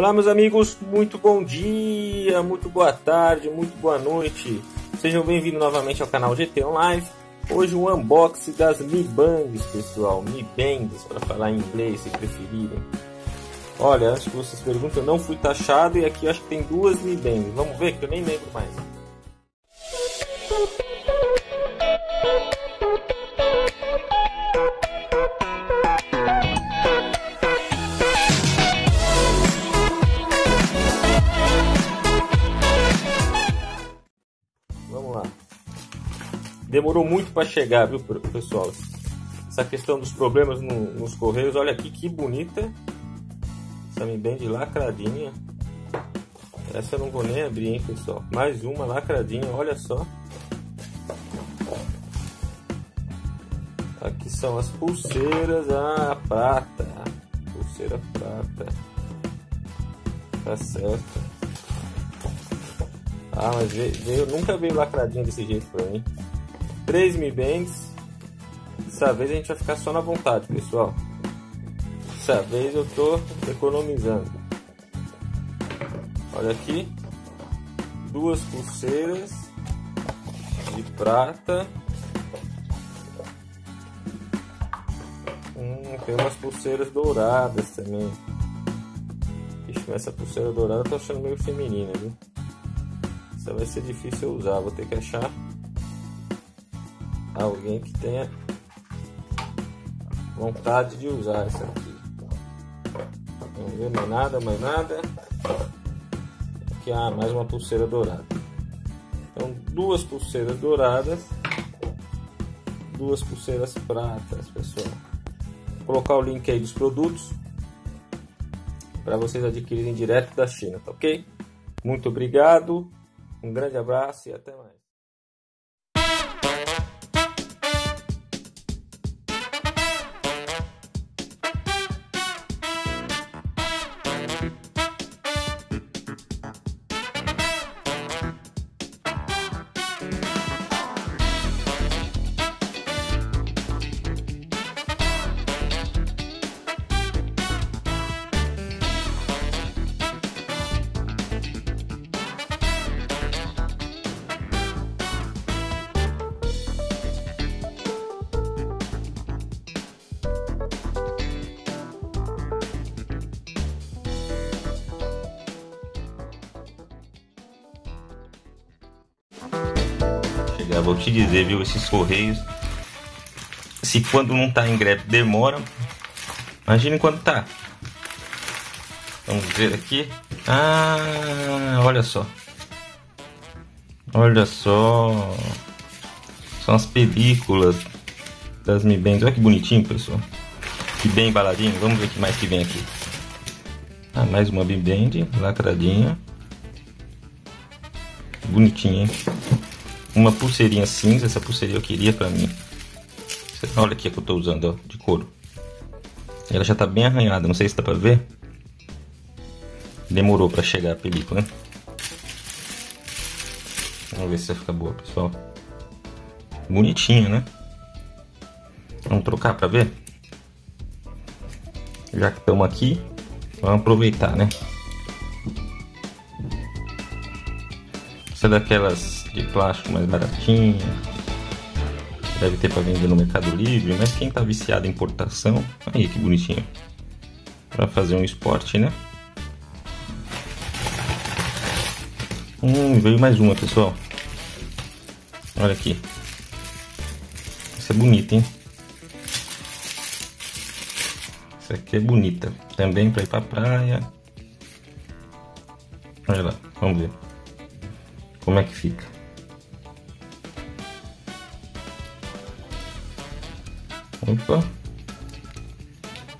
Olá, meus amigos, muito bom dia, muito boa tarde, muito boa noite. Sejam bem-vindos novamente ao canal GT Online. Hoje um unboxing das Mi Bangs, pessoal, Mi Bangs, para falar em inglês, se preferirem. Olha, antes que vocês perguntem, eu não fui taxado e aqui acho que tem duas Mi Bangs. Vamos ver que eu nem lembro mais. Demorou muito para chegar, viu, pessoal? Essa questão dos problemas no, nos correios, olha aqui que bonita. Essa Mi Band lacradinha. Essa eu não vou nem abrir, hein, pessoal. Mais uma lacradinha, olha só. Aqui são as pulseiras, ah, prata. Pulseira prata. Tá certo. Ah, mas veio, veio, nunca veio lacradinha desse jeito pra mim. 3 Mi Bands. Dessa vez a gente vai ficar só na vontade, pessoal. Dessa vez eu tô economizando. Olha aqui. Duas pulseiras de prata. Hum, tem umas pulseiras douradas também. Ixi, essa pulseira dourada eu tô achando meio feminina, viu? Essa vai ser difícil usar, vou ter que achar alguém que tenha vontade de usar essa aqui. Não vê mais nada, mais nada. Aqui há ah, mais uma pulseira dourada. Então duas pulseiras douradas, duas pulseiras pratas, pessoal. Vou colocar o link aí dos produtos para vocês adquirirem direto da China, tá ok? Muito obrigado, um grande abraço e até mais. Eu vou te dizer, viu, esses correios. Se quando não tá em greve demora, imagine quando tá. Vamos ver aqui. Ah, olha só. Olha só. São as películas das Mi Bands. Olha que bonitinho, pessoal. Que bem embaladinho. Vamos ver o que mais que vem aqui. Ah, mais uma Mi Band lacradinha. Bonitinha, hein? Uma pulseirinha cinza. Essa pulseirinha eu queria pra mim. Olha aqui a que eu tô usando, ó, de couro. Ela já tá bem arranhada, não sei se dá pra ver. Demorou pra chegar a película, né? Vamos ver se vai ficar boa, pessoal. Bonitinha, né? Vamos trocar pra ver? Já que estamos aqui, vamos aproveitar, né? É daquelas de plástico mais baratinho. Deve ter para vender no Mercado Livre, mas quem tá viciado em importação, aí que bonitinho. Para fazer um esporte, né? Hum, veio mais uma, pessoal. Olha aqui. Essa é bonita, hein? Essa aqui é bonita. Também para ir pra praia. Olha lá, vamos ver. Como é que fica. Opa.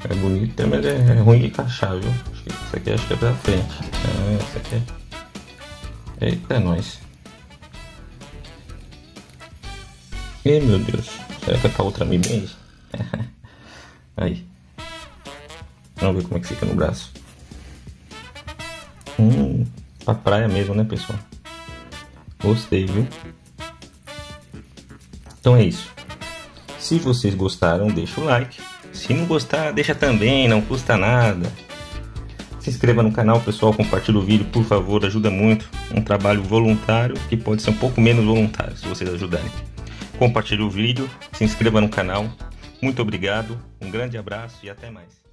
É bonita, mas é ruim de encaixar, viu? Isso aqui acho que é pra frente. É, essa aqui é. Eita, é nóis. Ih, meu Deus. Será que é pra outra me bem? Aí. Vamos ver como é que fica no braço. Hum, pra praia mesmo, né, pessoal? Gostei, viu? Então é isso. Se vocês gostaram, deixa o like. Se não gostar, deixa também, não custa nada. Se inscreva no canal, pessoal, compartilhe o vídeo, por favor, ajuda muito. Um trabalho voluntário que pode ser um pouco menos voluntário, se vocês ajudarem. Compartilhe o vídeo, se inscreva no canal. Muito obrigado, um grande abraço e até mais.